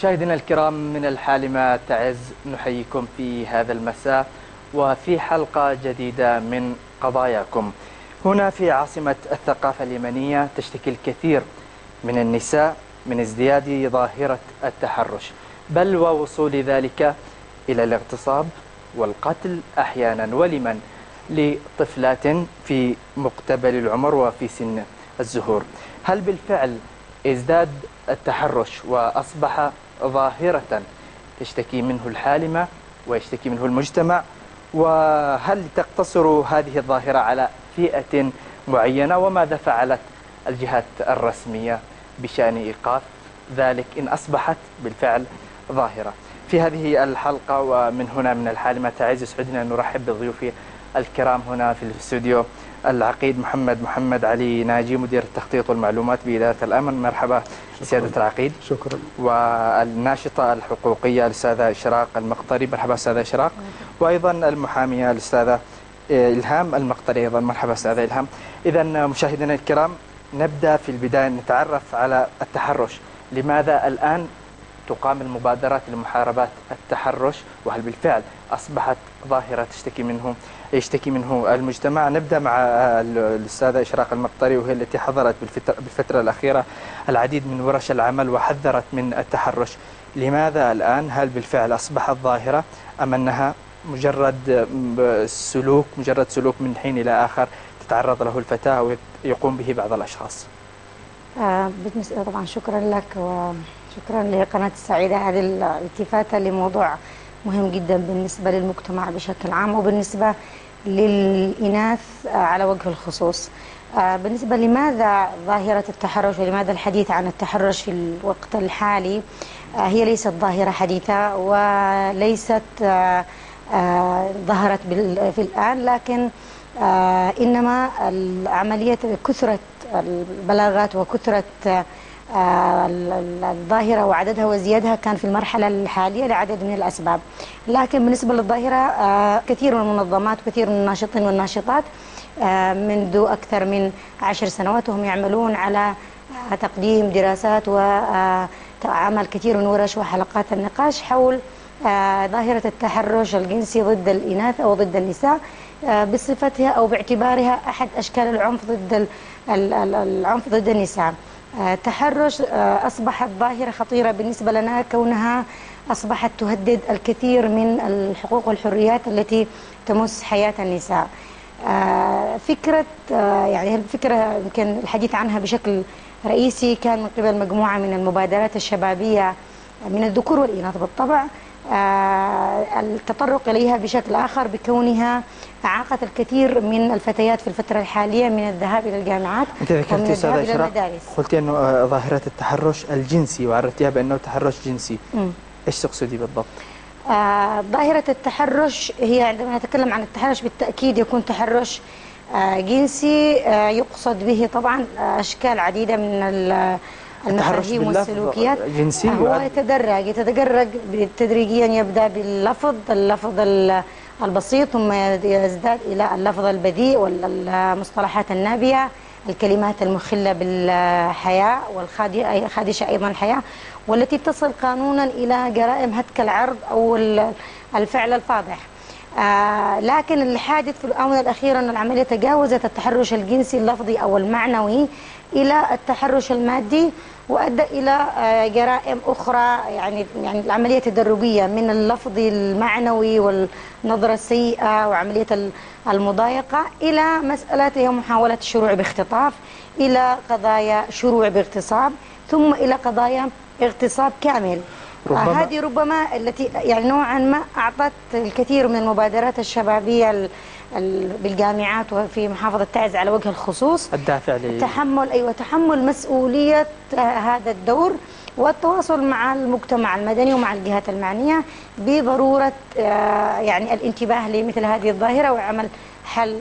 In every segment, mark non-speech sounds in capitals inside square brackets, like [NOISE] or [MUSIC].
مشاهدينا الكرام من الحالمة تعز نحييكم في هذا المساء وفي حلقة جديدة من قضاياكم. هنا في عاصمة الثقافة اليمنية تشتكي الكثير من النساء من ازدياد ظاهرة التحرش. بل ووصول ذلك إلى الاغتصاب والقتل أحيانا ولمن؟ لطفلات في مقتبل العمر وفي سن الزهور. هل بالفعل ازداد التحرش وأصبح ظاهرة تشتكي منه الحالمة ويشتكي منه المجتمع وهل تقتصر هذه الظاهرة على فئة معينة؟ وماذا فعلت الجهات الرسمية بشأن إيقاف ذلك إن أصبحت بالفعل ظاهرة؟ في هذه الحلقة ومن هنا من الحالمة تعز يسعدنا أن نرحب بضيوفي الكرام هنا في الاستوديو العقيد محمد محمد علي ناجي مدير التخطيط والمعلومات بإدارة الأمن. مرحبا سيادة العقيد. شكرا. والناشطة الحقوقية الأستاذة إشراق المقطري. مرحبا أستاذة إشراق. وأيضا المحامية الأستاذة إلهام المقطري أيضا. مرحبا أستاذة إلهام. إذا مشاهدينا الكرام نبدأ في البداية نتعرف على التحرش. لماذا الآن تقام المبادرات لمحاربة التحرش؟ وهل بالفعل أصبحت ظاهرة تشتكي منه؟ يشتكي منه المجتمع. نبدأ مع الأستاذة إشراق المقطري وهي التي حضرت بالفترة الأخيرة العديد من ورش العمل وحذرت من التحرش. لماذا الآن؟ هل بالفعل أصبحت ظاهرة أم أنها مجرد سلوك مجرد سلوك من حين إلى آخر تتعرض له الفتاة ويقوم به بعض الأشخاص؟ آه بالنسبة طبعا شكرا لك وشكرا لقناة السعيدة. هذه الالتفاتة لموضوع مهم جدا بالنسبة للمجتمع بشكل عام وبالنسبة للإناث على وجه الخصوص. بالنسبة لماذا ظاهرة التحرش ولماذا الحديث عن التحرش في الوقت الحالي؟ هي ليست ظاهرة حديثة وليست ظهرت في الآن لكن إنما عملية كثرة البلاغات وكثرة الظاهرة وعددها وزيادها كان في المرحلة الحالية لعدد من الأسباب. لكن بالنسبة للظاهرة كثير من المنظمات وكثير من الناشطين والناشطات منذ أكثر من عشر سنوات وهم يعملون على تقديم دراسات وعمل كثير من ورش وحلقات النقاش حول ظاهرة التحرش الجنسي ضد الإناث أو ضد النساء بصفتها أو باعتبارها أحد أشكال العنف ضد العنف ضد النساء. التحرش أصبحت ظاهرة خطيرة بالنسبة لنا كونها أصبحت تهدد الكثير من الحقوق والحريات التي تمس حياة النساء. فكرة يعني الفكرة يمكن الحديث عنها بشكل رئيسي كان من قبل مجموعة من المبادرات الشبابية من الذكور والإناث بالطبع. التطرق إليها بشكل آخر بكونها أعاقت الكثير من الفتيات في الفترة الحالية من الذهاب إلى الجامعات أنت ذكرتي أستاذ إشراق قلتي أنه ظاهرة التحرش الجنسي وعرفتيها بأنه تحرش جنسي م. إيش تقصدي بالضبط؟ آه ظاهرة التحرش هي عندما نتكلم عن التحرش بالتأكيد يكون تحرش آه جنسي آه يقصد به طبعا أشكال عديدة من المفاهيم والسلوكيات جنسي هو يتدرج يتدرج تدريجيا يبدأ باللفظ اللفظ البسيط ثم يزداد إلى اللفظ البذيء والمصطلحات النابية الكلمات المخلة بالحياة والخادشه أيضا الحياة والتي تصل قانونا إلى جرائم هتك العرض أو الفعل الفاضح. آه لكن الحادث في الآونة الأخيرة أن العملية تجاوزت التحرش الجنسي اللفظي أو المعنوي إلى التحرش المادي وأدى إلى آه جرائم أخرى يعني يعني العملية تدرجية من اللفظ المعنوي والنظرة السيئة وعملية المضايقة إلى مسألة هي محاولة الشروع باختطاف إلى قضايا شروع باغتصاب ثم إلى قضايا اغتصاب كامل. ربما هذه ربما التي يعني نوعا ما أعطت الكثير من المبادرات الشبابية بالجامعات وفي محافظة تعز على وجه الخصوص. الدافع تحمل أيوة تحمل مسؤولية هذا الدور والتواصل مع المجتمع المدني ومع الجهات المعنية بضرورة يعني الانتباه لمثل هذه الظاهرة وعمل حل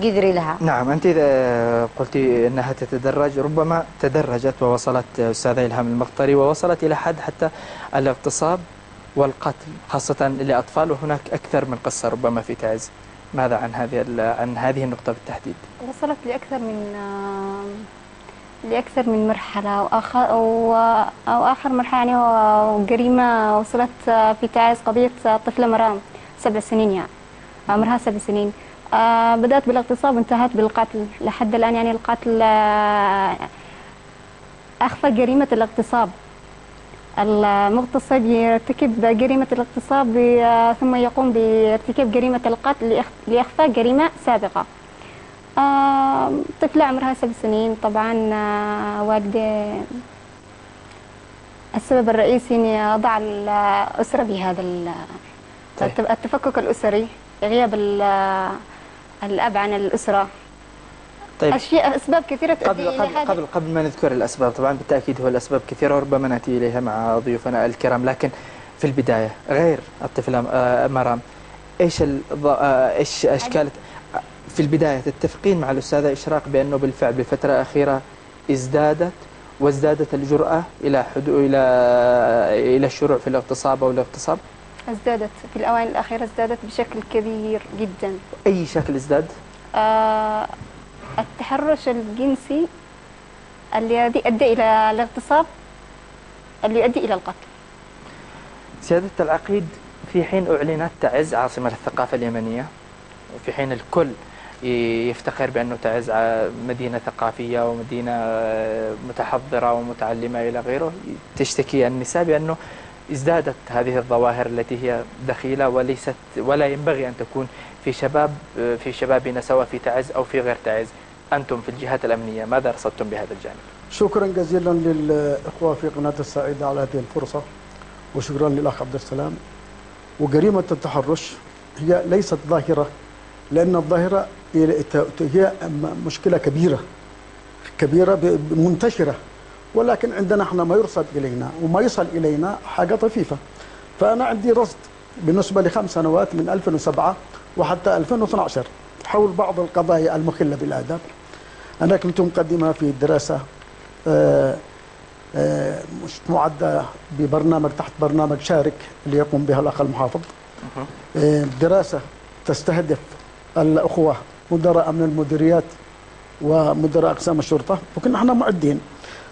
جذري لها. نعم أنت إذا قلتي أنها تتدرج ربما تدرجت ووصلت أستاذة إلهام المقطري ووصلت إلى حد حتى الاغتصاب والقتل خاصة لأطفال وهناك أكثر من قصة ربما في تعز. ماذا عن هذه عن هذه النقطة بالتحديد؟ وصلت لأكثر من لأكثر من مرحلة وآخر, أو آخر مرحلة يعني هو جريمة وصلت في تعز قضية طفلة مرام سبع سنين يعني عمرها سبع سنين. آه بدأت بالاغتصاب وانتهت بالقتل. لحد الآن يعني القتل آه أخفى جريمة الاغتصاب. المغتصب يرتكب جريمة الاغتصاب ثم يقوم بارتكاب جريمة القتل لإخفاء جريمة سابقة. طفلة عمرها سبع سنين. طبعا آه والدة السبب الرئيسي إني أضع الأسرة بهذا طيب. التفكك الأسري غياب الأب عن الأسرة. طيب أشياء أسباب كثيرة قبل قبل قبل قبل ما نذكر الأسباب طبعا بالتأكيد هو الأسباب كثيرة وربما نأتي إليها مع ضيوفنا الكرام لكن في البداية غير الطفله آه، مرام إيش آه، إيش أشكال في البداية تتفقين مع الأستاذة إشراق بأنه بالفعل بالفترة الأخيرة ازدادت وازدادت الجرأة إلى حدو إلى إلى الشروع في الاغتصاب أو الاغتصاب؟ ازدادت في الأوائل الأخيرة ازدادت بشكل كبير جدا أي شكل ازداد؟ آه التحرش الجنسي اللي يؤدي إلى الاغتصاب اللي يؤدي إلى القتل. سيادة العقيد في حين أعلنت تعز عاصمة الثقافة اليمنية وفي حين الكل يفتخر بأنه تعز مدينة ثقافية ومدينة آه، متحضرة ومتعلمة إلى غيره تشتكي النساء بأنه ازدادت هذه الظواهر التي هي دخيلة وليست ولا ينبغي أن تكون في شباب آه، في شبابنا سواء في تعز أو في غير تعز. أنتم في الجهات الأمنية ماذا رصدتم بهذا الجانب؟ شكرا جزيلا للإخوة في قناة السعيدة على هذه الفرصة وشكرا للأخ عبد السلام. وجريمة التحرش هي ليست ظاهرة لأن الظاهرة هي مشكلة كبيرة كبيرة منتشرة. ولكن عندنا إحنا ما يرصد إلينا وما يصل إلينا حاجة طفيفة. فأنا عندي رصد بالنسبة لخمس سنوات من 2007 وحتى 2012 حول بعض القضايا المخلة بالآداب. أنا كنت مقدمة في دراسة آه، آه، مش معدة ببرنامج تحت برنامج شارك اللي يقوم بها الأخ المحافظ. آه، دراسة تستهدف الأخوة مدراء من المديريات ومدراء أقسام الشرطة وكنا إحنا معدين.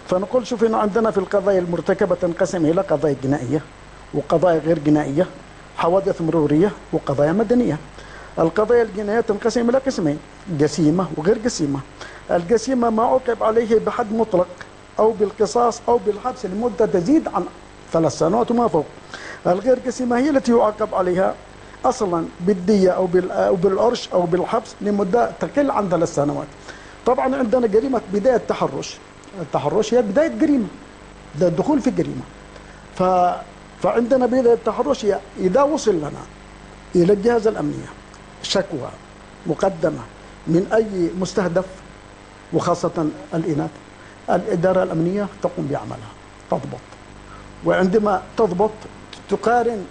فنقول شوف هنا عندنا في القضايا المرتكبة تنقسم إلى قضايا جنائية وقضايا غير جنائية حوادث مرورية وقضايا مدنية. القضايا الجنائية تنقسم إلى قسمين جسيمة وغير جسيمة. الجسيمة ما عوقب عليه بحد مطلق أو بالقصاص أو بالحبس لمدة تزيد عن ثلاث سنوات وما فوق الغير جسيمة هي التي يعاقب عليها أصلا بالدية أو أو بالقرش أو بالحبس لمدة تقل عن ثلاث سنوات. طبعا عندنا جريمه بداية تحرش. التحرش هي بداية جريمه. ده الدخول في جريمه. ف فعندنا بداية التحرش هي إذا وصل لنا إلى الجهاز الأمنية شكوى مقدمة من أي مستهدف وخاصة الإناث. الإدارة الأمنية تقوم بعملها تضبط. وعندما تضبط تقارن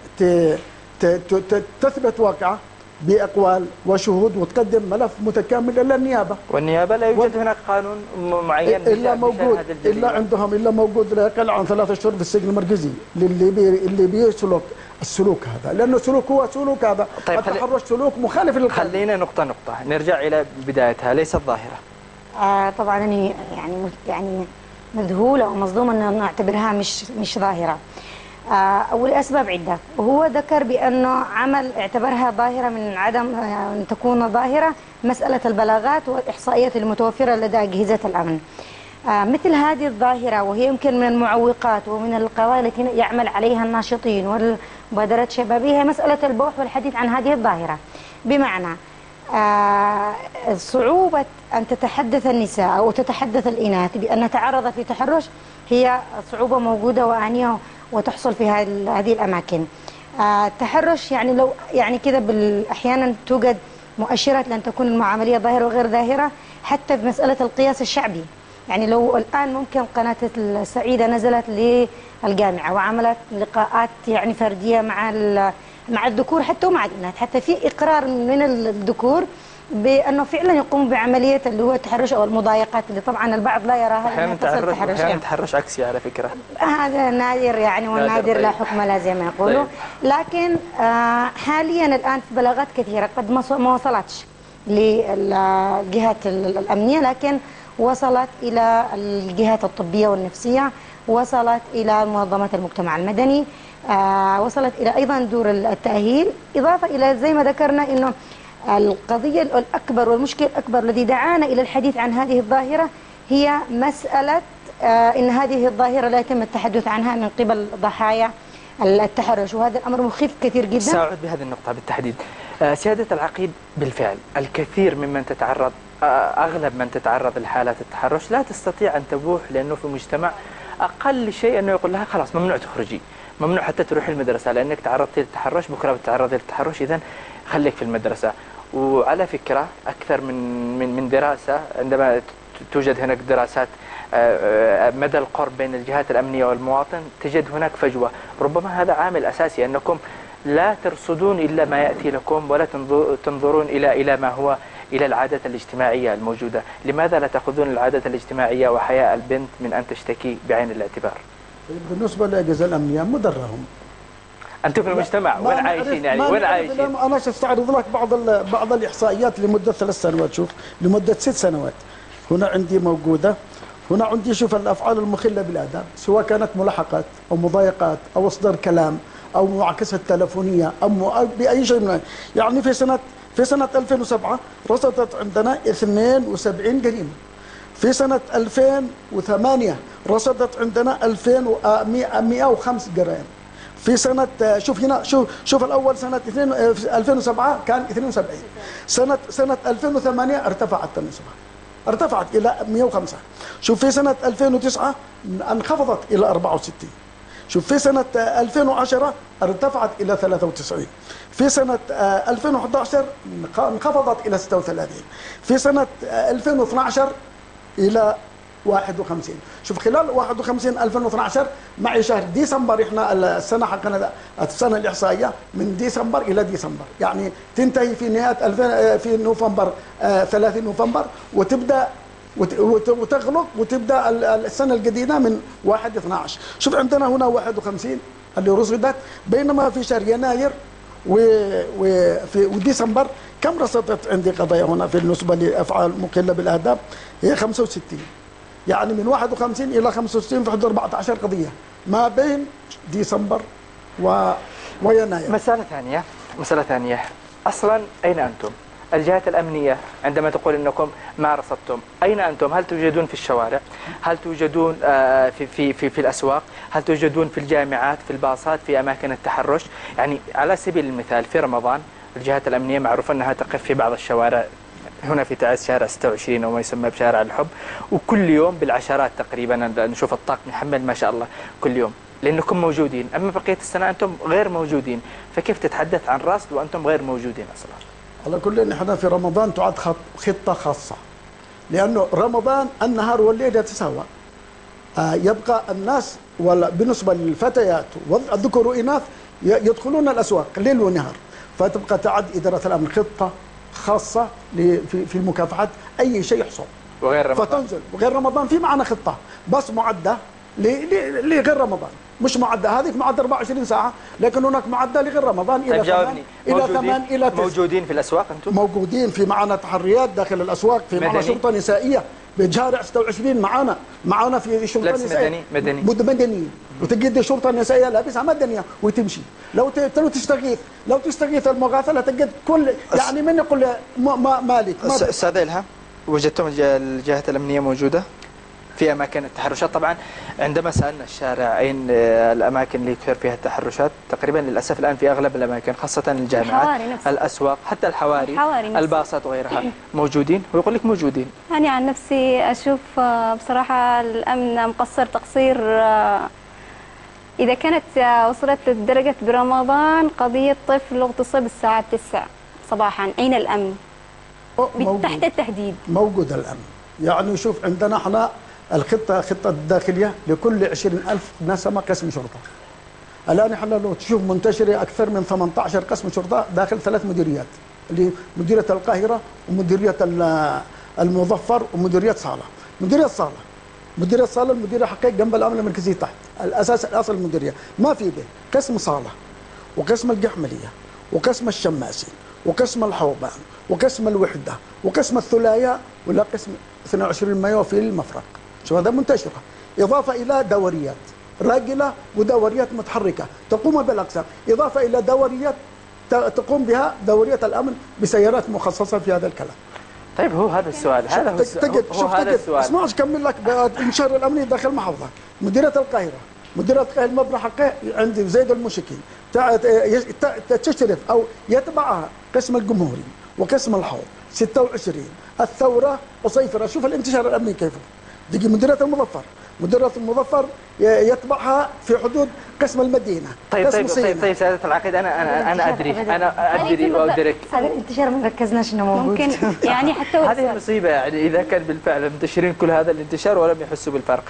تثبت واقعة بأقوال وشهود وتقدم ملف متكامل إلى النيابة. والنيابة لا يوجد و... هناك قانون معين إلا موجود إلا عندهم إلا موجود لا يقل عن ثلاثة اشهر في السجن المركزي. للي بي اللي بيسلك السلوك هذا. لأنه سلوك هو سلوك هذا. طيب التحرش سلوك مخالف للقانون. خلينا نقطة نقطة. نرجع إلى بدايتها ليست ظاهرة. آه طبعا يعني يعني مذهولة ومصدومة إن نعتبرها مش مش ظاهرة. آه، والأسباب عدة. وهو ذكر بأنه عمل اعتبرها ظاهرة من عدم آه، أن تكون ظاهرة مسألة البلاغات والإحصائيات المتوفرة لدى أجهزة الأمن. آه، مثل هذه الظاهرة وهي يمكن من المعوقات ومن القضايا التي يعمل عليها الناشطين والمبادرات الشبابية هي مسألة البوح والحديث عن هذه الظاهرة. بمعنى صعوبة أن تتحدث النساء أو تتحدث الإناث بأن تعرضت لتحرش هي صعوبة موجودة وآنية وتحصل في هذه الأماكن. آه، التحرش يعني لو يعني كذا أحيانا توجد مؤشرات لأن تكون المعاملية ظاهرة وغير ظاهرة حتى في مسألة القياس الشعبي. يعني لو الآن ممكن قناة السعيدة نزلت للجامعة وعملت لقاءات يعني فردية مع مع الذكور حتى ومع الإناث حتى في إقرار من الذكور بأنه فعلا يقوم بعملية اللي هو التحرش أو المضايقات اللي طبعا البعض لا يراها أحيانا تحرش أحيانا يعني. تحرش عكسي على فكرة هذا نادر يعني والنادر لا طيب. حكم لا زي ما يقولوا طيب. لكن آه حاليا الآن في بلاغات كثيرة قد ما وصلتش للجهات الأمنية لكن وصلت إلى الجهات الطبية والنفسية وصلت إلى منظمات المجتمع المدني وصلت إلى أيضا دور التأهيل. إضافة إلى زي ما ذكرنا أنه القضية الأكبر والمشكل الأكبر الذي دعانا إلى الحديث عن هذه الظاهرة هي مسألة آه، أن هذه الظاهرة لا يتم التحدث عنها من قبل ضحايا التحرش وهذا الأمر مخيف كثير جدا. سأعود بهذه النقطة بالتحديد. آه، سيادة العقيد بالفعل الكثير ممن تتعرض آه، أغلب من تتعرض لحالات التحرش لا تستطيع أن تبوح لأنه في مجتمع أقل شيء أنه يقول لها خلاص ممنوع تخرجي. ممنوع حتى تروحي المدرسة لأنك تعرضتي للتحرش بكرة بتتعرضي للتحرش. إذا خليك في المدرسة. وعلى فكرة أكثر من من من دراسة عندما توجد هناك دراسات آه، آه، مدى القرب بين الجهات الأمنية والمواطن تجد هناك فجوة. ربما هذا عامل أساسي أنكم لا ترصدون إلا ما يأتي لكم ولا تنظرون إلى إلى ما هو إلى العادة الاجتماعية الموجودة. لماذا لا تأخذون العادة الاجتماعية وحياء البنت من أن تشتكي بعين الاعتبار؟ بالنسبة للأجهزة الأمنية مدرهم. أنتم في المجتمع وين عايشين يعني؟ وين عايشين؟ أنا سأستعرض لك بعض بعض الإحصائيات لمدة ثلاث سنوات شوف لمدة ست سنوات. هنا عندي موجودة. هنا عندي شوف الأفعال المخلة بالآداب سواء كانت ملاحقات أو مضايقات أو إصدار كلام أو معاكسة تلفونية أو بأي شيء من يعني في سنة في سنة 2007 رصدت عندنا 72 جريمة. في سنة 2008 رصدت عندنا 2105 جرائم. في سنة شوف هنا شوف شوف الأول سنة 2007 كان 72 سنة سنة 2008 ارتفعت النسبة. ارتفعت إلى 105 شوف في سنة 2009 انخفضت إلى 64 شوف في سنة 2010 ارتفعت إلى 93 في سنة 2011 انخفضت إلى 36 في سنة 2012 إلى 51 شوف خلال 51 2012 معي شهر ديسمبر إحنا السنة حقنا السنة الإحصائية من ديسمبر إلى ديسمبر. يعني تنتهي في نهاية 2000 في نوفمبر 30 آه، نوفمبر وتبدأ وتغلق وتبدأ السنة الجديدة من 1 12 شوف عندنا هنا 51 اللي رصدت بينما في شهر يناير وفي وديسمبر كم رصدت عندي قضايا هنا في بالنسبة لأفعال مقلة بالاهداف هي 65 يعني من 51 إلى 65 في حدود 14 قضية. ما بين ديسمبر و ويناير. مسألة ثانية. مسألة ثانية. أصلا أين أنتم؟ الجهات الأمنية عندما تقول أنكم ما رصدتم أين أنتم؟ هل توجدون في الشوارع؟ هل توجدون آه، في, في, في, في الأسواق؟ هل توجدون في الجامعات في الباصات في أماكن التحرش؟ يعني على سبيل المثال في رمضان الجهات الأمنية معروف أنها تقف في بعض الشوارع هنا في تعز شارع 26 أو ما يسمى بشارع الحب وكل يوم بالعشرات تقريبا نشوف الطاق محمل ما شاء الله كل يوم لأنكم موجودين. أما بقية السنة أنتم غير موجودين فكيف تتحدث عن رصد وأنتم غير موجودين أصلا؟ على كل نحن في رمضان تعد خطة خاصة لأنه رمضان النهار والليل يتساوى. آه يبقى الناس بالنسبة للفتيات والذكور وإناث يدخلون الأسواق ليل ونهار فتبقى تعد إدارة الأمن خطة. خاصة في مكافحة أي شيء يحصل. وغير رمضان. فتنزل. وغير رمضان في معنا خطة. بس معدة لغير رمضان. مش معدة. هذه معدة 24 ساعة لكن هناك معدة لغير رمضان إلى طيب ثمان إلى ثمان إلى موجودين في الأسواق أنتم؟ موجودين في معنا تحريات داخل الأسواق في معنا شرطة نسائية. بجارع 26 معانا معانا في شرطة نسائية. مدني مدني. مدني وتجد شرطة نسائية لابسة مدنية وتمشي. لو لو تستغيث لو تستغيث المغاثلة تجد كل يعني من يقول مالك أستاذ إلهام وجدتم الجهات الأمنية موجودة؟ في أماكن التحرشات؟ طبعا عندما سألنا الشارع أين الأماكن اللي يكثر فيها التحرشات تقريبا للأسف الآن في أغلب الأماكن خاصة الجامعات الأسواق حتى الحواري, الحواري الباصات وغيرها. [COUGHS] موجودين؟ ويقول لك موجودين. أنا عن نفسي أشوف آه، بصراحة الأمن مقصر تقصير آه، إذا كانت آه، وصلت لدرجة برمضان قضية طفل اغتصب الساعة 9 صباحا. أين الأمن؟ تحت التهديد. موجود الأمن. يعني شوف عندنا إحنا الخطة خطة الداخلية لكل 20000 نسمة قسم شرطة. الآن إحنا لو تشوف منتشرة أكثر من 18 قسم شرطة داخل ثلاث مديريات اللي مديرية القاهرة ومديرية المظفر ومديرية صالة. مديرية صالة. مديرية صالة المديرية حقيقة جنب الأمن المركزي تحت. الأساس الأصل المديرية. ما في به قسم صالة وقسم الجحملية وقسم الشماسي وقسم الحوضان وقسم الوحدة وقسم الثلايا ولا قسم 22 مايو في المفرق. شوف هذا منتشرة. إضافة إلى دوريات راجله ودوريات متحركة. تقوم بالأقسام. إضافة إلى دوريات تقوم بها دوريه الأمن بسيارات مخصصة في هذا الكلام. طيب هو هذا السؤال. هذا هو, تج- تجد السؤال. هو هذا السؤال. اسمع اكمل لك؟ المشهر الامني داخل المحافظه مديرية القاهرة. مديريه المبنى حقه عند زيد المشكي. تشترف أو يتبعها قسم الجمهوري وقسم الحوض. 26 الثورة وصيفرة. شوف الانتشار الأمني كيف. تجي مديريه المظفر. مديريه المظفر يتبعها في حدود قسم المدينة. طيب قسم طيب طيب. طيب سيادة العقيد أنا أنا أنا أدري. أنا أدري وادرك هذا الانتشار ما ركزناش إنه موجود. ممكن [LAUGHS] يعني حتى هذه مصيبة يعني إذا كان بالفعل منتشرين كل هذا الانتشار ولم يحسوا بالفرق.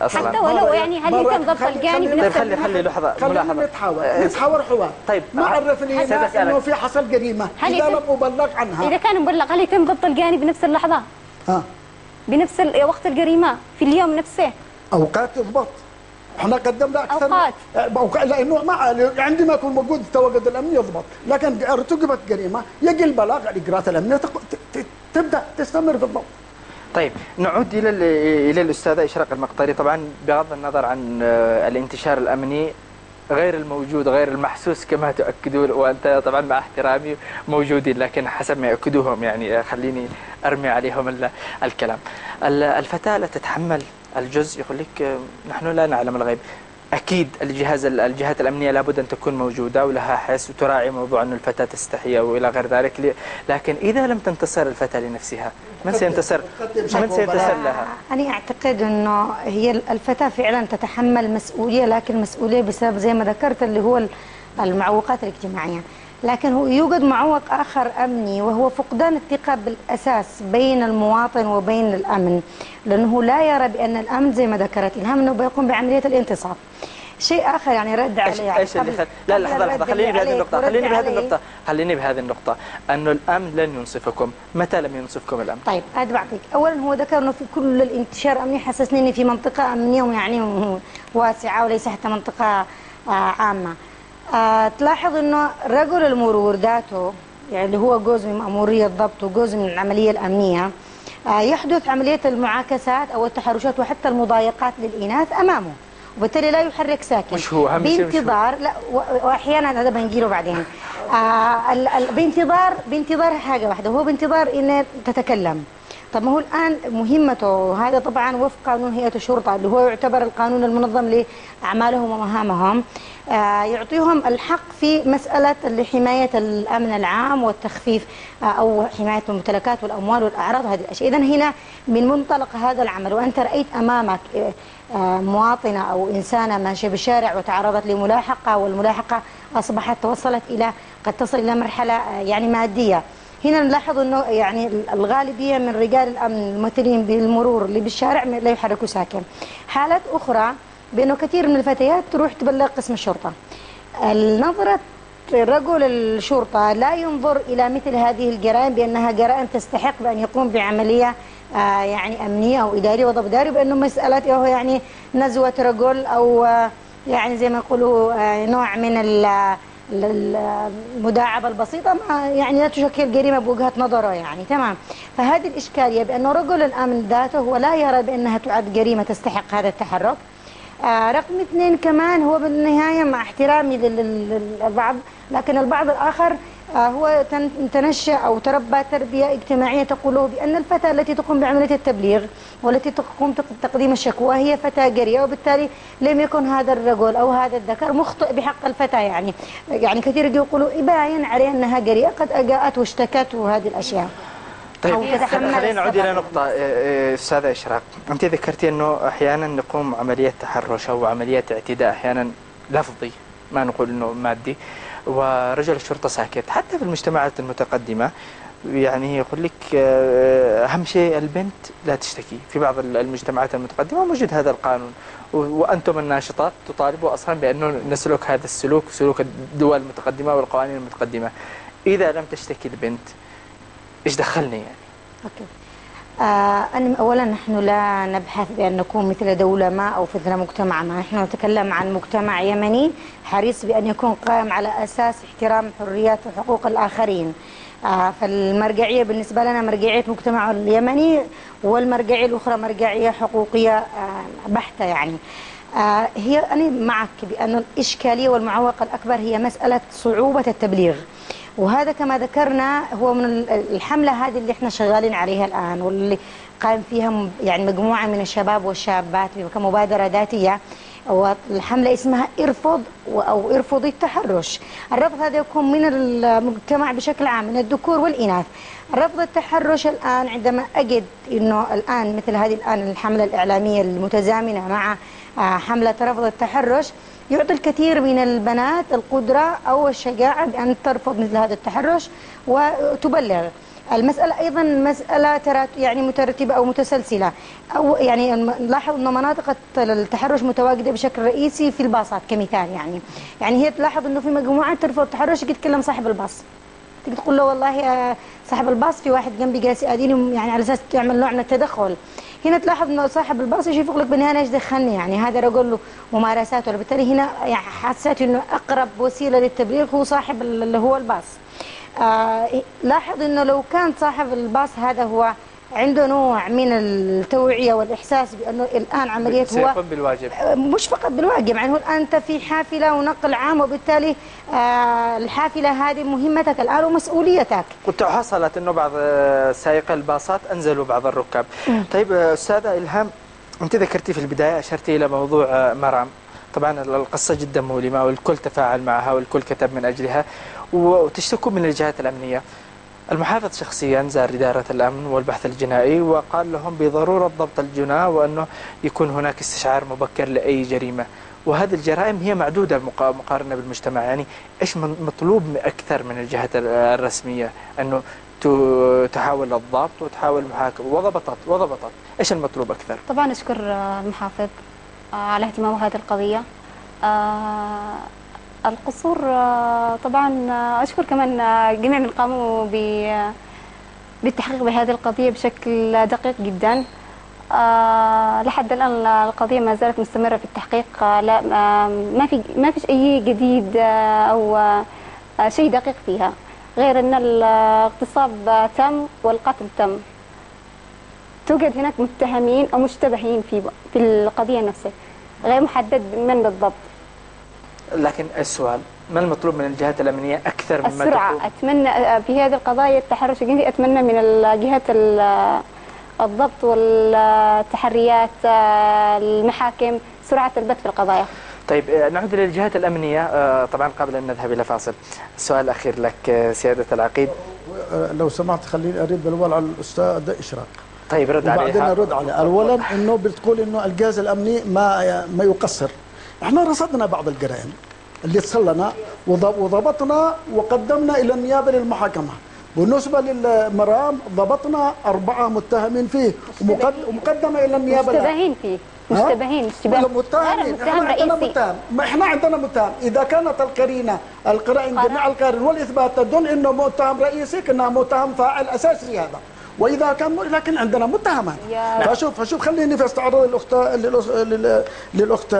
أصلا. حتى ولو يعني هل مرة- يتم ضبط خلي- الجانب خلي- طيب خلي خلي لحظة خلينا ملاحظة. نتحاور آه، نتحاور حوار. طيب ما عرفني هنا أسألك. إنه في حصل جريمة. هل إذا يتم- لم أبلغ عنها. إذا كان مبلغ هل يتم ضبط الجانب بنفس اللحظة؟ ها بنفس ال- وقت الجريمة في اليوم نفسه؟ أوقات تضبط إحنا قدمنا أكثر أوقات. أوقات لأنه ما عندما يكون موجود التواجد الامني يضبط. لكن ارتكبت جريمة يجي البلاغ الإجراءات الأمنية تق- ت- ت- تبدأ تستمر في الضبط. طيب نعود إلى ال- إلى الأستاذة إشراق المقطري طبعا بغض النظر عن آه، الانتشار الأمني غير الموجود غير المحسوس كما تؤكدون وأنت طبعا مع احترامي موجودين لكن حسب ما يؤكدوهم يعني آه، خليني أرمي عليهم ال- الكلام. ال- الفتاة لا تتحمل الجزء يقول لك آه، نحن لا نعلم الغيب. أكيد الجهاز الجهات الأمنية لابد أن تكون موجودة ولها حس وتراعي موضوع أن الفتاة تستحي والى غير ذلك. لكن إذا لم تنتصر الفتاة لنفسها من سينتصر؟ من سينتصر لها؟ أنا أعتقد أنه هي الفتاة فعلا تتحمل مسؤولية لكن مسؤولية بسبب زي ما ذكرت اللي هو المعوقات الاجتماعية. لكن هو يوجد معوق آخر أمني وهو فقدان الثقة بالأساس بين المواطن وبين الأمن لأنه لا يرى بأن الأمن زي ما ذكرت إلهام أنه بيقوم بعملية الانتصاب شيء آخر يعني رد عليه إيش اللي خل... لا لحظه لحظه خليني بهذه النقطة خليني بهذه. النقطة خليني بهذه النقطة انه الأمن لن ينصفكم متى لم ينصفكم الأمن؟ طيب هذا بعطيك اولا هو ذكر أنه في كل الانتشار الامني حسسني إني في منطقة أمنية ويعني واسعة وليس حتى منطقة آه، عامة. آه، تلاحظ إنه رجل المرور ذاته يعني اللي هو جزء من ماموريه الضبط وجزء من العملية الأمنية آه، يحدث عملية المعاكسات أو التحرشات وحتى المضايقات للإناث أمامه وبالتالي لا يحرك ساكن. مش هو؟ أهم شيء مش هو. بانتظار لا وأحيانا هذا بنجيله بعدين. آه ال- ال- بانتظار بانتظار حاجة واحدة هو بانتظار ان تتكلم. طب ما هو الآن مهمته هذا طبعا وفق قانون هيئة الشرطة اللي هو يعتبر القانون المنظم لأعمالهم ومهامهم. آه يعطيهم الحق في مسألة حماية الأمن العام والتخفيف آه أو حماية الممتلكات والأموال والأعراض وهذه الأشياء. اذا هنا من منطلق هذا العمل وأنت رأيت أمامك آه، مواطنة أو إنسانة ماشية بالشارع وتعرضت لملاحقة والملاحقة أصبحت توصلت إلى قد تصل إلى مرحلة آه، يعني مادية. هنا نلاحظ أنه يعني الغالبية من رجال الأمن الممثلين بالمرور اللي بالشارع لا يحركوا ساكن. حالات أخرى بأنه كثير من الفتيات تروح تبلغ قسم الشرطة. النظرة رجل الشرطة لا ينظر إلى مثل هذه الجرائم بأنها جرائم تستحق بأن يقوم بعملية آه، يعني أمنية أو إدارية وضبط إداري بأنه مسألة هو يعني نزوة رجل أو آه، يعني زي ما يقولوا آه، نوع من المداعبة البسيطة يعني لا تشكل جريمة بوجهة نظره يعني تمام. فهذه الإشكالية بأنه رجل الأمن ذاته هو لا يرى بأنها تعد جريمة تستحق هذا التحرك. آه رقم اثنين كمان هو بالنهاية مع احترامي لل- لل- للبعض لكن البعض الآخر هو تن- تنشأ أو تربى تربية اجتماعية تقول له بأن الفتاة التي تقوم بعملية التبليغ والتي تقوم تق- تقديم الشكوى هي فتاة جريئة وبالتالي لم يكن هذا الرجل أو هذا الذكر مخطئ بحق الفتاة يعني. يعني كثير يقولوا يبين عليه أنها جريئة قد أجاءت واشتكت وهذه الأشياء. طيب خلينا نعود إلى. نقطة آه، آه، أستاذة إشراق. أنت ذكرتي أنه أحيانا نقوم عمليه تحرش أو عملية اعتداء أحيانا لفظي ما نقول إنه مادي. ورجل الشرطة ساكت. حتى في المجتمعات المتقدمة يعني يقول لك آه، أهم شيء البنت لا تشتكي. في بعض المجتمعات المتقدمة موجود هذا القانون. و- وأنتم الناشطات تطالبوا أصلا بأنه نسلك هذا السلوك سلوك الدول المتقدمة والقوانين المتقدمة. إذا لم تشتكي البنت إيش دخلني يعني؟ أوكي. آه أن أولا نحن لا نبحث بأن نكون مثل دولة ما أو مثل مجتمع ما. نحن نتكلم عن مجتمع يمني حريص بأن يكون قائم على أساس احترام حريات وحقوق الآخرين. آه فالمرجعية بالنسبة لنا مرجعية مجتمع اليمني والمرجعية الأخرى مرجعية حقوقية آه بحتة يعني. هي أنا معك بأن الإشكالية والمعوقة الأكبر هي مسألة صعوبة التبليغ. وهذا كما ذكرنا هو من الحملة هذه اللي إحنا شغالين عليها الآن واللي قائم فيها يعني مجموعة من الشباب والشابات كمبادرة ذاتية والحملة اسمها إرفض أو ارفضي التحرش. الرفض هذا يكون من المجتمع بشكل عام من الذكور والإناث. رفض التحرش الآن عندما أجد أنه الآن مثل هذه الآن الحملة الإعلامية المتزامنة مع حملة رفض التحرش يعطي الكثير من البنات القدرة أو الشجاعة بأن ترفض مثل هذا التحرش وتبلغ. المسألة أيضا مسألة يعني مترتبة أو متسلسلة. أو يعني نلاحظ أن مناطق التحرش متواجدة بشكل رئيسي في الباصات كمثال يعني. يعني هي تلاحظ أنه في مجموعة ترفض التحرش يتكلم صاحب الباص. تقول له والله يا صاحب الباص في واحد جنبي قاسي اديني يعني على أساس تعمل نوع من التدخل. هنا تلاحظ إنه صاحب الباص يجي يقول لك بالنهاية إيش دخلني يعني هذا أقول له ممارساته وبالتالي هنا يعني حسيت إنه أقرب وسيلة للتبليغ هو صاحب اللي هو الباص. آه لاحظ إنه لو كان صاحب الباص هذا هو عنده نوع من التوعية والإحساس بأنه الآن عملية هو بالواجب. مش فقط بالواجب يعني هو الآن أنت في حافلة ونقل عام وبالتالي آه الحافلة هذه مهمتك الآن ومسؤوليتك. قلت حصلت أنه بعض سائقي الباصات أنزلوا بعض الركاب. طيب أستاذة إلهام أنت ذكرتي في البداية أشرتي إلى موضوع مرام. طبعا القصة جدا مؤلمة والكل تفاعل معها والكل كتب من أجلها وتشتكوا من الجهات الأمنية. المحافظ شخصيا زار إدارة الأمن والبحث الجنائي وقال لهم بضرورة ضبط الجناة وأنه يكون هناك استشعار مبكر لأي جريمة. وهذه الجرائم هي معدودة مقارنة بالمجتمع. يعني إيش مطلوب أكثر من الجهات الرسمية؟ أنه تحاول الضبط وتحاول المحاكمة. وضبطت وضبطت. إيش المطلوب أكثر؟ طبعا أشكر المحافظ على اهتمامه هذه القضية. القصور طبعا أشكر كمان جميع من قاموا بالتحقيق بهذه القضية بشكل دقيق جدا. لحد الآن القضية ما زالت مستمرة في التحقيق. لا ما في ما فيش أي جديد أو شيء دقيق فيها غير أن الاغتصاب تم والقتل تم. توجد هناك متهمين أو مشتبهين في في القضية نفسها غير محدد من بالضبط. لكن السؤال ما المطلوب من الجهات الأمنية أكثر مما السرعة تقول؟ أتمنى في هذه القضايا التحرش الجنسي أتمنى من الجهات الضبط والتحريات المحاكم سرعة البت في القضايا. طيب نعود للجهات الأمنية طبعا قبل أن نذهب إلى فاصل. السؤال الأخير لك سيادة العقيد. لو سمحت خليني أرد بالأول على الأستاذ إشراق. طيب رد عليها. وبعدين أرد عليه. أولا أنه بتقول أنه الجهاز الأمني ما ما يقصر. إحنا رصدنا بعض الجرائم اللي تصلنا وضبطنا وقدمنا إلى النيابة للمحاكمة. بالنسبة للمرام ضبطنا أربعة متهمين فيه ومقدمة إلى النيابة مشتبهين فيه مشتبهين اشتباه متهمين. إحنا عندنا متهم. ما إحنا عندنا متهم. إذا كانت القرينة القرائن جميع القرائن والإثبات تدل إنه متهم رئيسي كنا متهم فاعل أساسي هذا. وإذا كان لكن عندنا متهمات. فشوف فشوف خليني في استعرض الاخت للاخت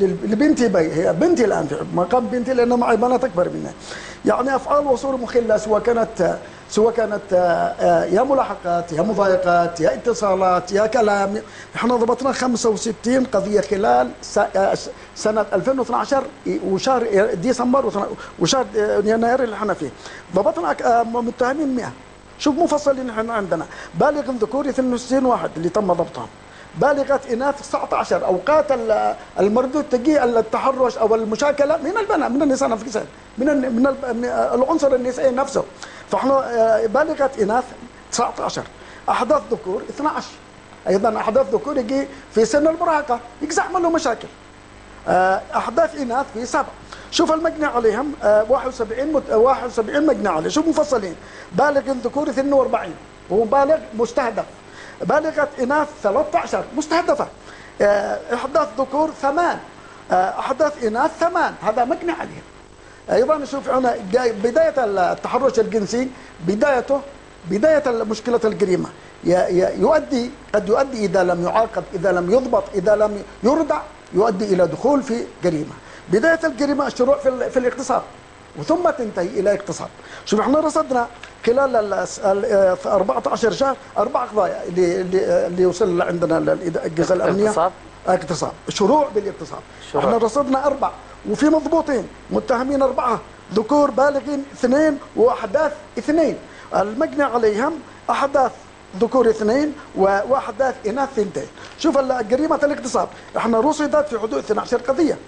لبنتي بي هي بنتي الآن في مقام بنتي لأنه معي بنات أكبر منها يعني أفعال وصول مخلة سواء كانت سواء كانت يا ملاحقات يا مضايقات يا اتصالات يا كلام. إحنا ضبطنا 65 قضية خلال سنة 2012 وشهر ديسمبر وشهر يناير اللي إحنا فيه. ضبطنا متهمين 100 شوف مفصلين إحنا عندنا. بالغ ذكوري 62 واحد اللي تم ضبطهم. بالغة إناث 19 أوقات المردود تجي التحرش أو المشاكلة من البنات من النساء نفسهم. من من العنصر النسائي نفسه. فإحنا بالغة إناث 19 أحداث ذكور 12 أيضا أحداث ذكور يجي في سن المراهقة. يعمل له مشاكل. أحداث إناث في سبع. شوف المجني عليهم 71 مت... 71 مجني عليه شوف مفصلين. بالغ ذكور 42 وهو بالغ مستهدف. بالغة إناث 13 مستهدفة. أحداث ذكور ثمان. أحداث إناث ثمان. هذا مجني عليهم أيضا نشوف هنا بداية التحرش الجنسي بدايته بداية مشكلة الجريمة. يؤدي قد يؤدي إذا لم يعاقب إذا لم يضبط إذا لم يردع يؤدي إلى دخول في جريمة. بداية الجريمة الشروع في في الاغتصاب وثم تنتهي إلى اغتصاب شوف إحنا رصدنا خلال ال- ال- آه، 14 شهر أربع قضايا اللي اللي وصل عندنا الاجهزه الأمنية. اغتصاب؟ اغتصاب شروع بالاغتصاب شروع. إحنا رصدنا أربع وفي مضبوطين متهمين أربعة. ذكور بالغين اثنين وأحداث اثنين. المجني عليهم أحداث ذكور اثنين و- واحداث إناث ثنتين. شوف ال- جريمه الاغتصاب إحنا رصدت في حدود 12 قضية.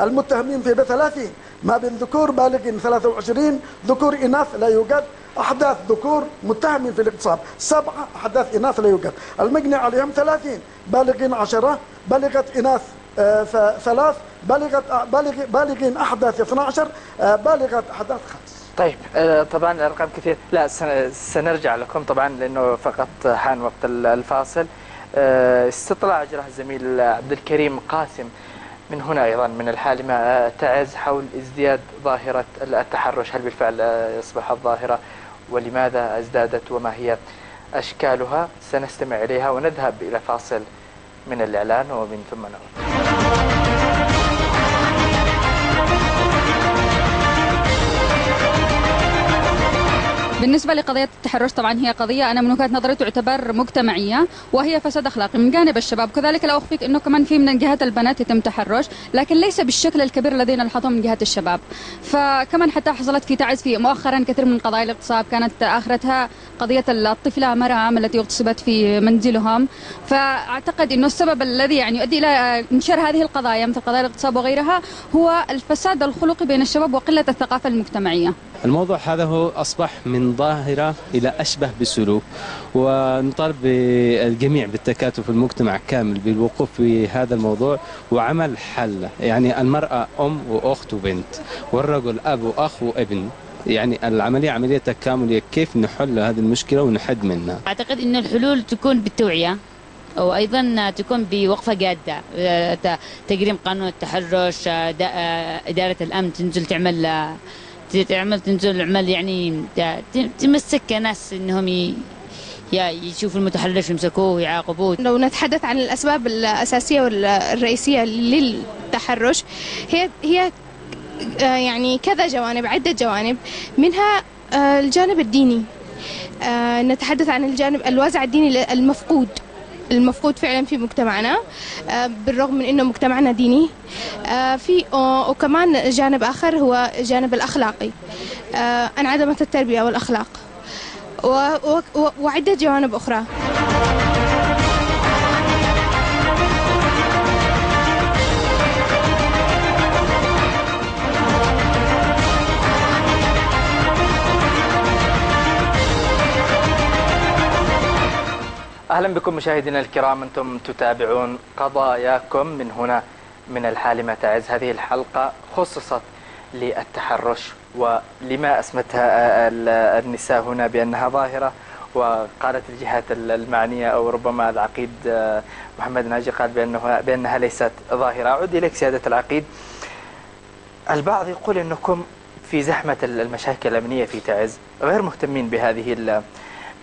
المتهمين في 30 ما بين ذكور بالغين 23 ذكور إناث لا يوجد أحداث ذكور متهمين في الاغتصاب سبعة أحداث إناث لا يوجد. المجني عليهم 30 بالغين 10 بلغت إناث آه، ثلاث بلغت آه، بالغ بالغين أحداث 12 آه، بالغت أحداث خمس طيب آه، طبعا الأرقام كثير. لا سن- سنرجع لكم طبعا لأنه فقط حان وقت ال- الفاصل. آه، استطلاع اجراه الزميل عبد الكريم قاسم من هنا أيضا من الحالمه تعز حول ازدياد ظاهرة التحرش. هل بالفعل آه، أصبحت ظاهره ولماذا ازدادت وما هي أشكالها؟ سنستمع إليها ونذهب إلى فاصل من الإعلان ومن ثم نعود. بالنسبة لقضية التحرش طبعا هي قضية أنا من وجهة نظري تعتبر مجتمعية وهي فساد أخلاقي. من جانب الشباب كذلك لا أخفيك أنه كمان في من جهة البنات يتم تحرش لكن ليس بالشكل الكبير الذي نلحظه من جهة الشباب. فكمان حتى حصلت في تعز في مؤخرا كثير من قضايا الاغتصاب كانت آخرتها قضية الطفلة مرام التي اغتصبت في منزلهم. فأعتقد أنه السبب الذي يعني يؤدي إلى انتشار هذه القضايا مثل قضايا الاغتصاب وغيرها هو الفساد الخلقي بين الشباب وقلة الثقافة المجتمعية. الموضوع هذا هو أصبح من ظاهرة إلى أشبه بسلوك ونطالب بالجميع بالتكاتف المجتمع كامل بالوقوف في هذا الموضوع وعمل حل يعني المرأة أم وأخت وبنت والرجل أب وأخ وابن يعني العملية عملية تكاملية كيف نحل هذه المشكلة ونحد منها. أعتقد أن الحلول تكون بالتوعية وأيضا تكون بوقفة جادة آه، ت- تقريم قانون التحرش آه، آه، إدارة الأمن تنزل تعمل تعمل تنزل عمل يعني تمسك ناس يا- يشوفوا المتحرش ويمسكوه ويعاقبوه. لو نتحدث عن الأسباب الأساسية والرئيسية للتحرش هي هي آه، يعني كذا جوانب عدة جوانب. منها آه، الجانب الديني. آه، نتحدث عن الجانب الوازع الديني المفقود. المفقود فعلا في مجتمعنا آه، بالرغم من إنه مجتمعنا ديني. آه، في آه، وكمان جانب آخر هو الجانب الأخلاقي. انعدمت التربية والأخلاق. وعدة جوانب أخرى. أهلا بكم مشاهدينا الكرام أنتم تتابعون قضاياكم من هنا من الحالمه تعز هذه الحلقة خصصت للتحرش ولما أسمتها ال- النساء هنا بأنها ظاهرة وقالت الجهات ال- المعنية أو ربما العقيد آه، محمد ناجي قال بانه بأنها ليست ظاهرة. أعود إليك سيادة العقيد. البعض يقول إنكم في زحمة ال- المشاكل الأمنية في تعز غير مهتمين بهذه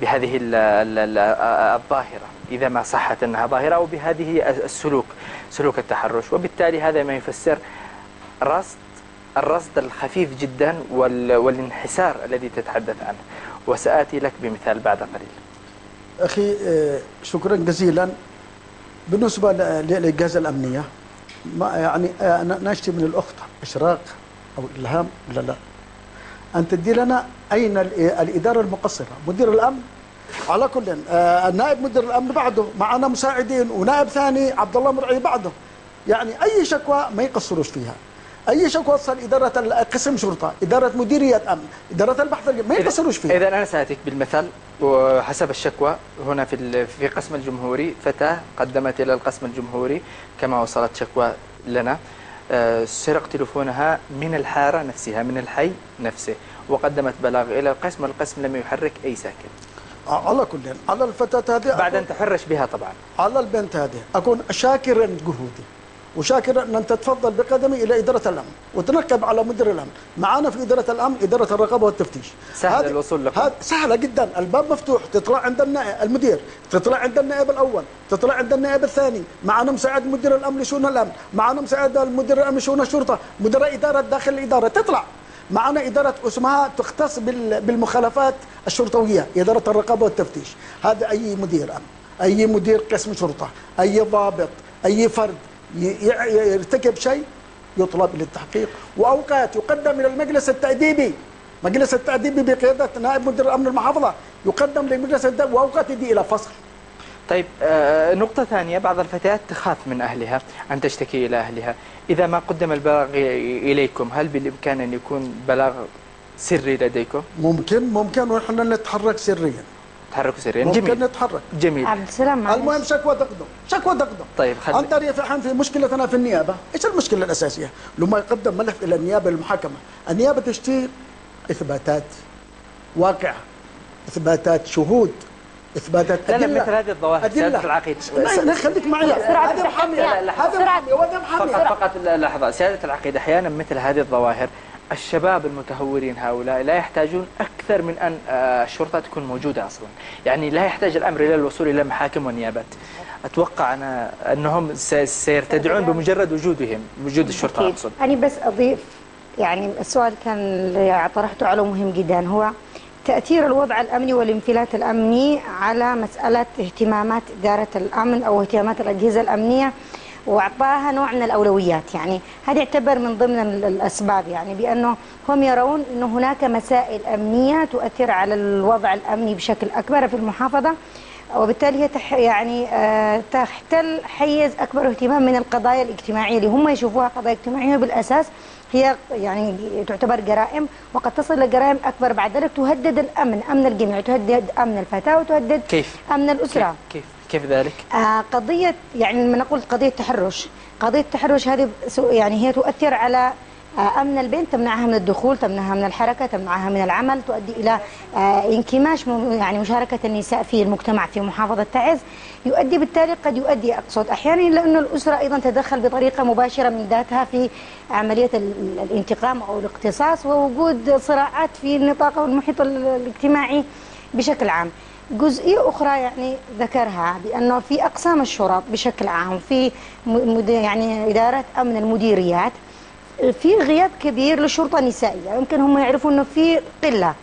بهذه ال ال ال الظاهرة إذا ما صحت أنها ظاهرة أو بهذه السلوك سلوك التحرش. وبالتالي هذا ما يفسر رصد الرصد الخفيف جدا وال والانحسار الذي تتحدث عنه. وسآتي لك بمثال بعد قليل. أخي آه، شكرا جزيلا. بالنسبة ل- للجهاز الأمنية ما يعني آه، أنا ناشتي من الأخت إشراق أو إلهام ولا لا؟ أن تدي لنا أين ال- الإدارة المقصرة؟ مدير الأمن؟ على كل آه، النائب مدير الأمن بعده معنا مساعدين ونائب ثاني عبد الله مرعي بعده. يعني أي شكوى ما يقصروش فيها. أي شكوى تصل إدارة قسم شرطة إدارة مديرية أمن إدارة البحث ما يقصروش فيها؟ إذا أنا سآتيك بالمثال وحسب الشكوى هنا في في قسم الجمهوري فتاة قدمت إلى القسم الجمهوري كما وصلت شكوى لنا. آه، سرق تلفونها من الحارة نفسها من الحي نفسه وقدمت بلاغ إلى القسم والقسم لم يحرك أي ساكن. على كل على الفتاة هذه بعد أن تحرش بها طبعا. على البنت هذه أكون شاكرا جهودي. وشاكر أن أنت تفضل بقدمي إلى إدارة الأمن وتنقب على مدير الأمن. معنا في إدارة الأمن إدارة الرقابة والتفتيش. سهل الوصول لكم. هذا سهلة جدا. الباب مفتوح تطلع عند النائب المدير تطلع عند النائب الأول تطلع عند النائب الثاني. معنا مساعد مدير الأمن لشؤون الأمن معنا مساعد المدير الأمن لشؤون الشرطة مدير إدارة داخل الإدارة. تطلع! معنا إدارة اسمها تختص بال- بالمخالفات الشرطوية إدارة الرقابة والتفتيش. هذا أي مدير أمن أي مدير قسم شرطة أي ضابط أي فرد. يرتكب شيء يطلب للتحقيق. وأوقات يقدم إلى المجلس التأديبي. مجلس التأديبي بقيادة نائب مدير امن المحافظة يقدم لمجلس التاديبي وأوقات يدي إلى فصل. طيب آه، نقطة ثانية. بعض الفتيات تخاف من أهلها أن تشتكي إلى أهلها. إذا ما قدم البلاغ إليكم هل بالإمكان أن يكون بلاغ سري لديكم؟ ممكن ممكن ونحن نتحرك سريا. تحركوا سريا ممكن جميل. نتحرك. جميل. عبد السلام معلش. المهم شكوى تقدم. شكوى تقدم. طيب خل... أنت في الحين في مشكلتنا في النيابة، إيش المشكلة الأساسية؟ لما يقدم ملف إلى النيابة للمحاكمه، النيابة تشتي إثباتات واقعة إثباتات شهود إثباتات لا لا. مثل هذه الظواهر أدلة. العقيد. لا خليك معي. هذا محامي هذا محامي فقط فقط لحظة. سيادة العقيد أحيانا مثل هذه الظواهر الشباب المتهورين هؤلاء لا يحتاجون أكثر من أن آه، الشرطة تكون موجودة أصلا. يعني لا يحتاج الأمر إلى الوصول إلى محاكم ونيابات. أتوقع أنا أنهم سي- سيرتدعون بمجرد وجودهم وجود الشرطة. أقصد. أنا بس أضيف يعني السؤال كان اللي طرحته على مهم جدا. هو تأثير الوضع الأمني والانفلات الأمني على مسألة اهتمامات إدارة الأمن أو اهتمامات الأجهزة الأمنية وأعطاها نوع من الأولويات. يعني هذا يعتبر من ضمن ال- الأسباب يعني بأنه هم يرون أنه هناك مسائل أمنية تؤثر على الوضع الأمني بشكل أكبر في المحافظة وبالتالي هي تح يعني آه، تحتل حيز أكبر اهتمام من القضايا الاجتماعية اللي هم يشوفوها قضايا اجتماعية. بالأساس هي يعني تعتبر جرائم وقد تصل لجرائم أكبر. بعد ذلك تهدد الأمن أمن الجميع تهدد أمن الفتاة وتهدد كيف؟ أمن الأسرة. كيف؟ كيف؟ ذلك؟ آه، قضية يعني لما نقول قضية تحرش قضية التحرش هذه يعني هي تؤثر على آه، أمن البنت تمنعها من الدخول تمنعها من الحركة تمنعها من العمل تؤدي إلى آه، انكماش يعني مشاركة النساء في المجتمع في محافظة تعز يؤدي بالتالي قد يؤدي أقصد أحيانا إلى أن الأسرة أيضا تدخل بطريقة مباشرة من ذاتها في عملية ال- الانتقام أو الاقتصاص ووجود صراعات في النطاق والمحيط ال- الاجتماعي بشكل عام جزئية أخرى يعني ذكرها بأنه في أقسام الشرط بشكل عام في يعني إدارات أمن المديريات في غياب كبير للشرطة النسائية يمكن هم يعرفون أنه في قلة.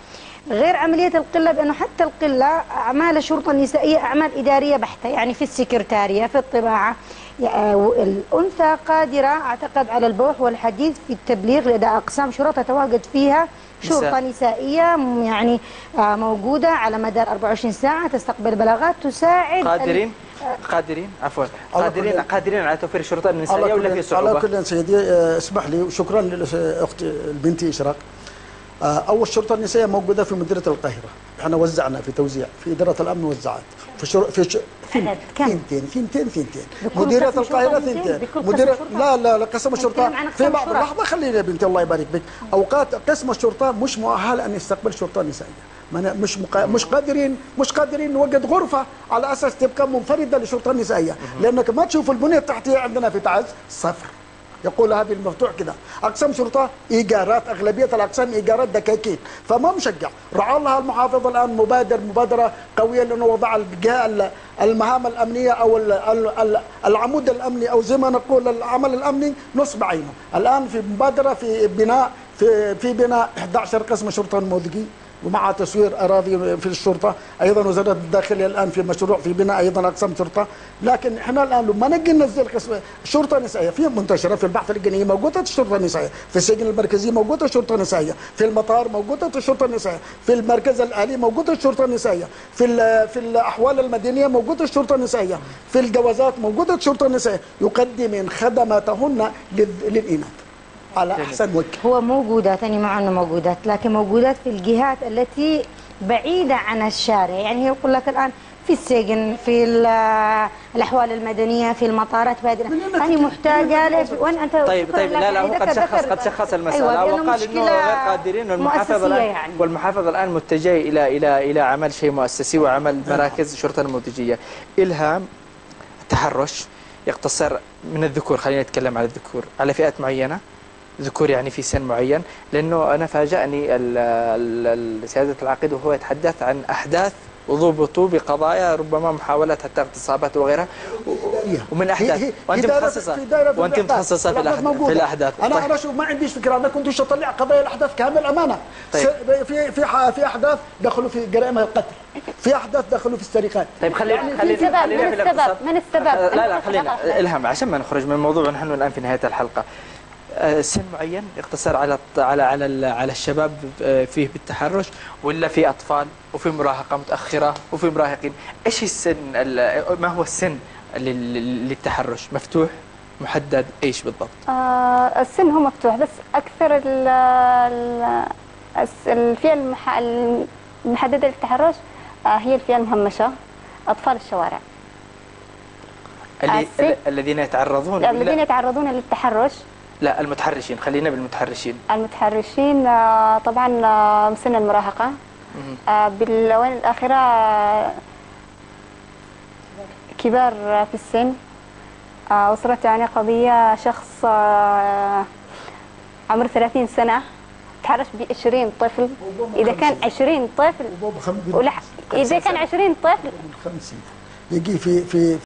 غير عملية القلة بأنه حتى القلة أعمال الشرطة النسائية أعمال إدارية بحتة يعني في السكرتارية في الطباعة. الأنثى قادرة أعتقد على البوح والحديث في التبليغ لدى أقسام شرطة تتواجد فيها شرطة. نسائية يعني آه، موجودة على مدار 24 ساعة تستقبل بلاغات تساعد قادرين؟ قادرين؟ عفوا. على قادرين؟ قادرين على توفير الشرطة النسائية على ولا في كل صعوبة؟ على كل سيدي آه، اسمح لي وشكرا لاختي بنتي إشراق. آه، أول شرطة النسائية موجودة في مديريه القاهرة. إحنا وزعنا في توزيع في إدارة الأمن وزعت. في شر... في ش... كم؟ ثنتين ثنتين ثنتين القاهرة شرطة ثنتين؟ شرطة؟ لا لا لا قسم عن في بعض الشرطة. لحظة خليني يا بنتي الله يبارك بك. أوقات قسم الشرطة مش مؤهل أن يستقبل شرطة نسائية. ما مش مقا... مش قادرين مش قادرين نوجد غرفة على أساس تبقى منفردة للشرطه النسائيه لأنك ما تشوف البنية التحتية عندنا في تعز صفر. يقول هذه المفتوح كده. أقسام شرطة إيجارات أغلبية الأقسام إيجارات دكاكين. فما مشجع. رعى الله المحافظ الآن مبادر مبادرة قوية لأنه وضع المهام الأمنية أو ال- ال- ال- العمود الأمني أو زي ما نقول العمل الأمني نصب عينه. الآن في مبادرة في بناء في في بناء 11 قسم شرطة نموذجي ومع تسوير أراضي في الشرطة أيضا وزارة الداخلية الآن في مشروع في بناء أيضا أقسام شرطة. لكن إحنا الآن لما نجي ننزل قسم الشرطه النسائيه في منتشرة في البحث الجنائي موجودة الشرطه النسائيه في السجن المركزي موجودة الشرطه النسائيه في المطار موجودة الشرطه النسائيه في المركز الاهلي موجودة الشرطه النسائيه في في الأحوال المدنية موجودة الشرطه النسائيه في الجوازات موجودة الشرطه النسائيه يقدم خدماتهن لل- للإناث. على أحسن وجه. هو موجودات يعني مع انه موجودات لكن موجودات في الجهات التي بعيدة عن الشارع. يعني هي يقول لك الآن في السجن في ال- الأحوال المدنية في المطارات في هذه أنا محتاجة له وين أنت طيب طيب لك، لا لا هو قد شخص قد شخص المسألة. أيوة، لأنه وقال إنه غير قادرين والمحافظ مؤسسية الان يعني. والمحافظ الآن متجه إلى إلى إلى عمل شيء مؤسسي وعمل مراكز شرطة نموذجية. الهام التحرش يقتصر من الذكور. خلينا نتكلم على الذكور. على فئات معينة. ذكور يعني في سن معين لأنه أنا فاجأني ال- ال- ال- سيادة العقيد وهو يتحدث عن أحداث وضبطوا بقضايا ربما محاولات حتى اغتصابات وغيرها. و- ومن أحداث. هي- هي- وأنت هي دائرة- متخصصة. في. متخصصة في. الأحداث أنا طيب. أنا شوف ما عنديش فكرة أنا كنت أطلع قضايا الأحداث كامل أمانة. طيب. في في ح- في أحداث دخلوا في جرائم القتل. في أحداث دخلوا في السرقات. طيب خلينا من خلينا خلينا من السبب. من السبب؟ لا لا خلينا. الهم عشان ما نخرج من الموضوع ونحن الآن في نهاية الحلقة. سن معين يقتصر على على على على الشباب آه، فيه بالتحرش ولا في أطفال وفي مراهقة متأخرة وفي مراهقين. إيش السن ال- ما هو السن لل- للتحرش؟ مفتوح محدد إيش بالضبط؟ آه السن هو مفتوح بس أكثر ال الفئة المح- المحددة للتحرش آه هي الفئة المهمشة أطفال الشوارع. ال- الذين يتعرضون الذين يتعرضون للتحرش لا المتحرشين. خلينا بالمتحرشين. المتحرشين آه طبعا آه سن المراهقة. مهم. آه بالاوان الأخيرة آه كبار في السن. وصلت يعني قضية شخص عمره 30 سنة. تحرش ب 20 طفل. إذا كان 20 طفل. إذا كان 20 طفل. يجي في في